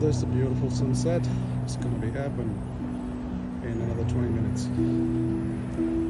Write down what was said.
there's a beautiful sunset. It's going to be happening in another 20 minutes.